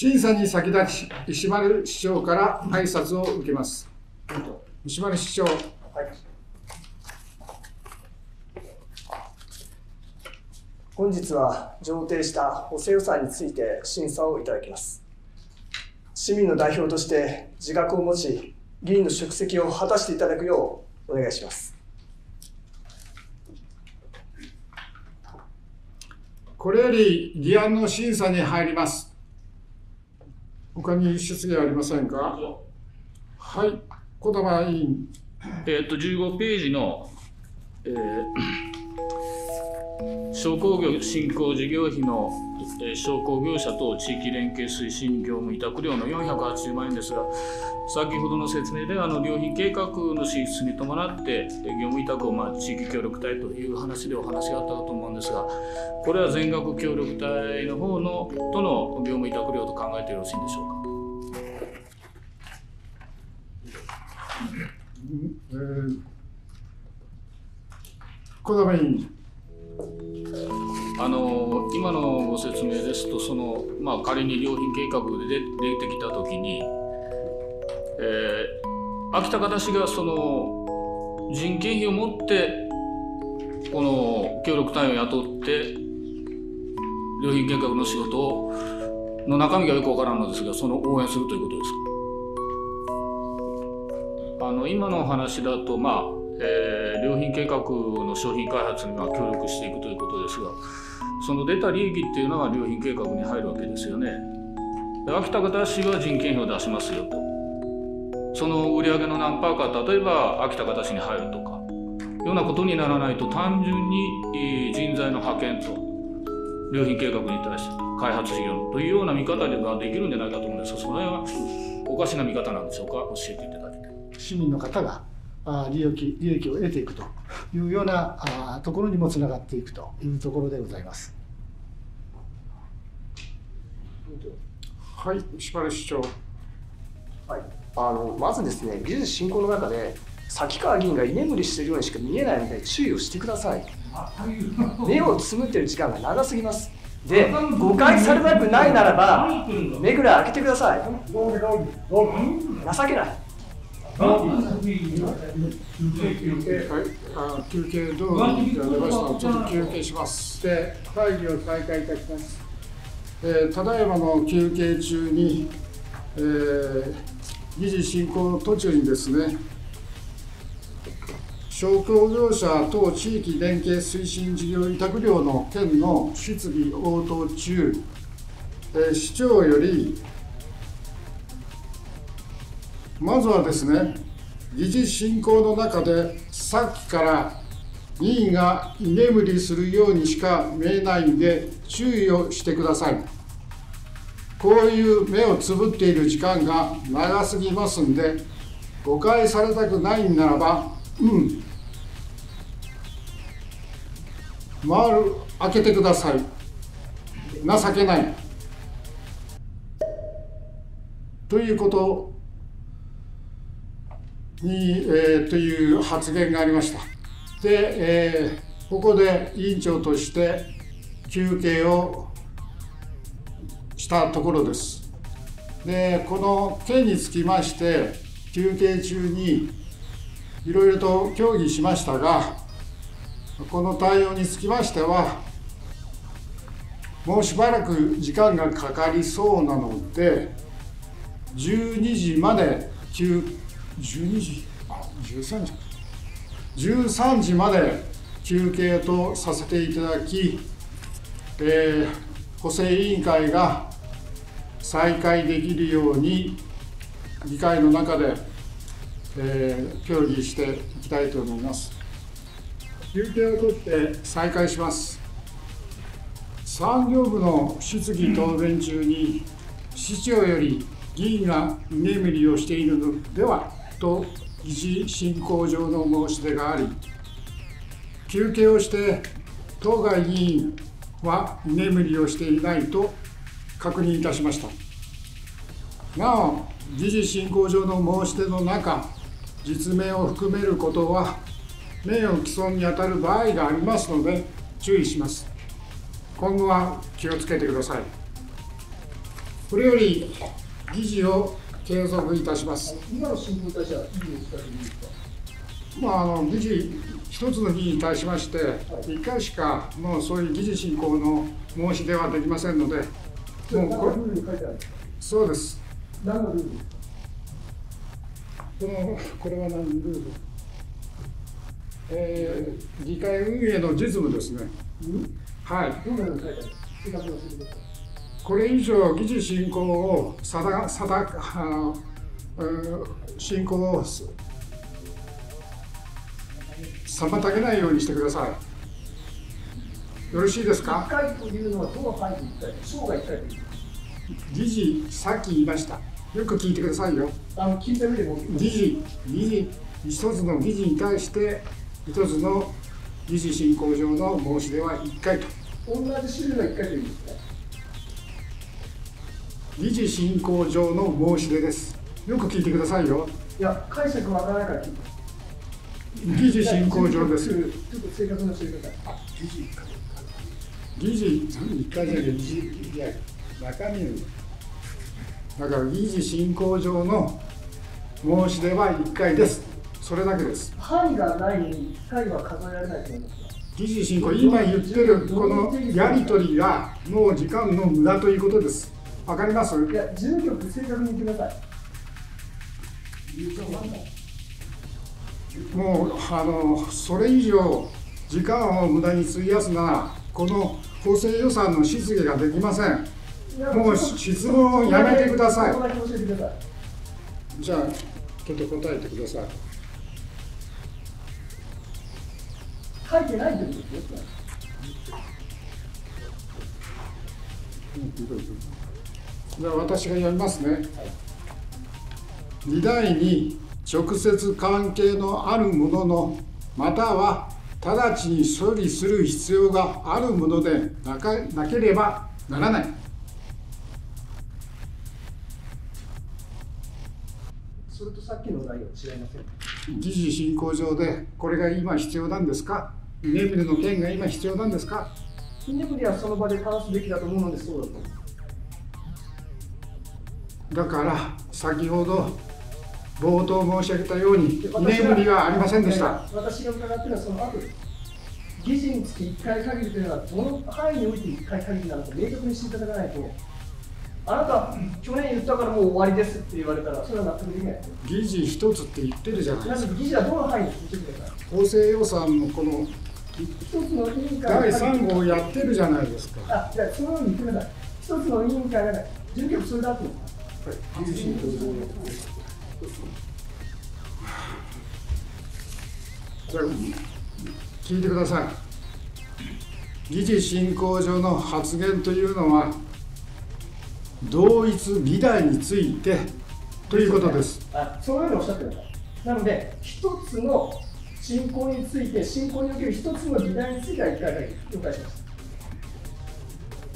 審査に先立ち、石丸市長から挨拶を受けます。石丸市長、本日は上呈した補正予算について審査をいただきます市民の代表として自覚を持ち議員の職責を果たしていただくようお願いしますこれより議案の審査に入ります。他に質疑ありませんか？はい、小玉委員。えっと15ページの、えー商工業振興事業費の、商工業者と地域連携推進業務委託料の480万円ですが、先ほどの説明であの良品計画の進出に伴って、業務委託を、まあ、地域協力隊という話でお話があったかと思うんですが、これは全額協力隊の方のとの業務委託料と考えてよろしいんでしょうか？えー小玉委員。あの今のご説明ですとその、まあ、仮に良品計画で出てきた時に、えー秋田方市がその人件費を持ってこの協力隊を雇って良品計画の仕事をの中身がよくわからんのですがその応援するということですか？あの今のお話だとまあえー良品計画の商品開発には協力していくということですがその出た利益っていうのは良品計画に入るわけですよね。で秋田方市は人件費を出しますよと。その売り上げの何パーか例えば秋田方市に入るとかようなことにならないと単純に人材の派遣と良品計画に対して開発事業というような見方ができるんじゃないかと思うんです。がその辺はおかしな見方なんでしょうか？教えていただきたい市民の方が利益利益を得ていくというようなところにもつながっていくというところでございます。はい、石丸市長。はい、あのまずですね技術振興の中で崎川議員が居眠りしているようにしか見えないので注意をしてください。目をつむってる時間が長すぎます。で誤解されたくないならば目ぐらい開けてください。情けない。はい、あ休憩どうぞ出ましたのでちょっと休憩します。で、会議を再開いたします。えーただいまの休憩中に、えー議事進行途中にですね、商工業者等地域連携推進事業委託料の件の質疑応答中、えー市長よりまずはですね、議事進行の中で、さっきから議員が居眠りするようにしか見えないんで、注意をしてください。こういう目をつぶっている時間が長すぎますんで、誤解されたくないんならば、うん、回る、開けてください。情けない。ということに、えーという発言がありました。で、えーここで委員長として休憩をしたところです。で、この件につきまして、休憩中にいろいろと協議しましたが、この対応につきましては、もうしばらく時間がかかりそうなので、12時まで休12時あ13時13時まで休憩とさせていただき、えー補正委員会が再開できるように議会の中で、えー協議していきたいと思います。休憩を取って再開します。産業部の質疑答弁中に市長より議員が居眠りをしているのでは？と議事進行上の申し出があり休憩をして当該議員は居眠りをしていないと確認いたしました。なお議事進行上の申し出の中実名を含めることは名誉毀損にあたる場合がありますので注意します。今後は気をつけてください。これより議事を継続いたします。今の進行に対しては、いいですか。まあ、あの議事、一つの議事に対しまして、1回しかもうそういう議事進行の申し出はできませんので、もうこれ。そうです。何のルールですか。このこれは何ルール、えー議会運営の実務ですね。はい。これ以上議事進行を定定あのうん進行をす妨げないようにしてください。よろしいです一か回というのはどの範囲で一回、生涯一回という。議事、さっき言いました。よく聞いてくださいよ。あの聞いた上でも。議事、議事、一つの議事に対して、一つの議事進行上の申し出は1回と。同じ種類が一回というんですか。議事進行上の申し出です。よく聞いてくださいよ。いや、解釈わからないから聞いて。議事進行上です。ちょっと正確に教えてください。議事、一回じゃ議事、いや、中身の。だから議事進行上の申し出は1回です。それだけです。範囲がないのに一回は数えられないと思いますが。議事進行、今言ってるこのやり取りがもう時間の無駄ということです。わかります？いや、事務局正確に言ってください。もうあのそれ以上時間を無駄に費やすならこの補正予算の質疑ができませんもう質問をやめてください。じゃあちょっと答えてください書いてないということですね。じゃあ私が読みますね。議題に直接関係のあるもののまたは直ちに処理する必要があるものでなかなければならない。それとさっきの内容違いません。議事進行上でこれが今必要なんですか？居眠りの件が今必要なんですか？居眠りはその場で話すべきだと思うのでそうだと。思う。だから先ほど冒頭申し上げたように居眠りはありませんでした私が伺ってるのはその後。議事につき1回限りというのはどの範囲において1回限りなのか明確にしていただかないとあなた去年言ったからもう終わりですって言われたらそれは納得できない議事一つって言ってるじゃないですか議事はどの範囲に聞いてください補正予算のこの一つの委員会第3号やってるじゃないですかあ、じゃあそのように言ってください。一つの委員会がない。事務局それだと思う。じゃあ聞いてください議事進行上の発言というのは同一議題についてということですあ、そのようにおっしゃってください。なので、一つの進行について、進行における一つの議題については一回だけ了解します。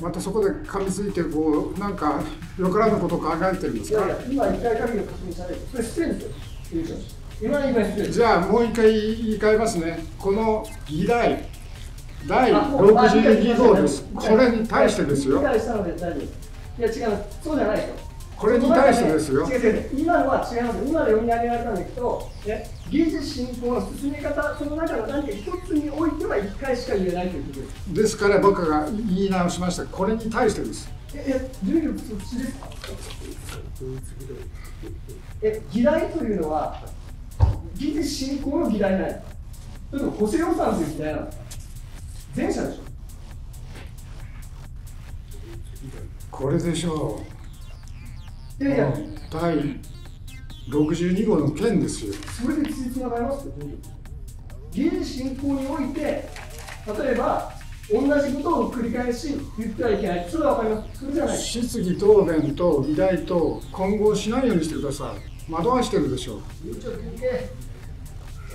またそこで噛みついてこうなんかよからぬことを考えてるんですか？いやいや、今一回限りを確認される。それ失礼ですよ。今。じゃあもう一回言い換えますねこの議題第あもうあ62号ですこれに対してですよ。いや違う、そうじゃないですよ。これに対してですよ。今のは違います。よ。今の読み上げられたんだけど、ね、議事進行の進め方、その中の何か一つにおいては一回しか言えないということです。ですから僕が言い直しました。これに対してです。え、え、事務局そっちですか？え、議題というのは、議事進行の議題なんですかそれとも補正予算という議題なんです。か前者でしょ。これでしょいやいや、う第62号の件ですよ。それでついつながりますよ、議事進行において、例えば、同じことを繰り返し言ってはいけない、それは分かります、それじゃない。質疑答弁と議題と混合しないようにしてください。惑わしてるでしょちょっと休憩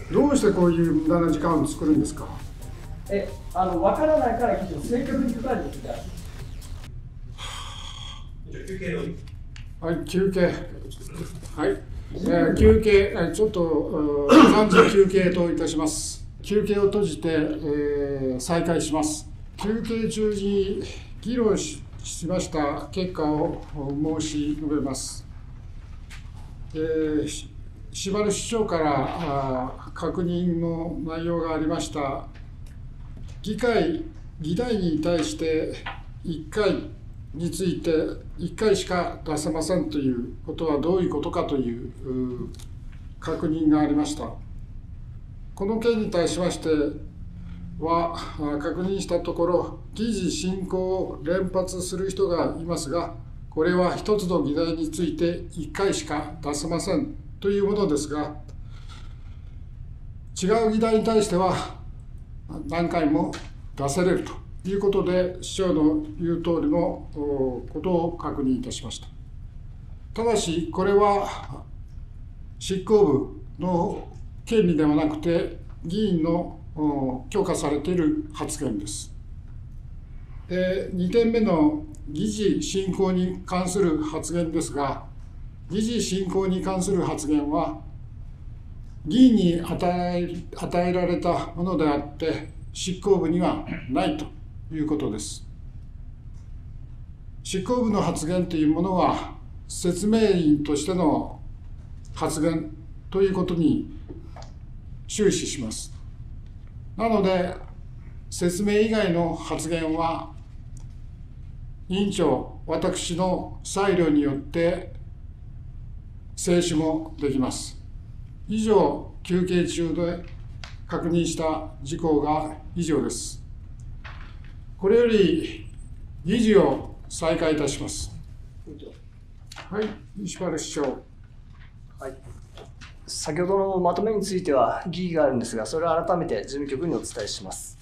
どうしてこういう無駄な時間を作るんですか？え、あの、分からないから正確に答えてください。はい休憩。はい、えー休憩、ちょっと暫時休憩といたします。休憩を閉じて、えー再開します。休憩中に議論ししました。結果を申し述べます。えー、し柴原市長からあ確認の内容がありました。議会議題に対して1回について1回しか出せませんということはどういうことかという確認がありました。この件に対しましては確認したところ議事進行を連発する人がいますがこれは一つの議題について1回しか出せませんというものですが違う議題に対しては何回も出せれるということで市長の言う通りのことを確認いたしました。ただしこれは執行部の権利ではなくて議員の許可されている発言です。で2点目の議事進行に関する発言ですが議事進行に関する発言は議員に与え与えられたものであって執行部にはないと。いうことです。執行部の発言というものは説明員としての発言ということに終始します。なので説明以外の発言は委員長私の裁量によって静止もできます。以上休憩中で確認した事項が以上です。これより議事を再開いたします。はい、西原市長。はい。先ほどのまとめについては疑義があるんですが、それを改めて事務局にお伝えします。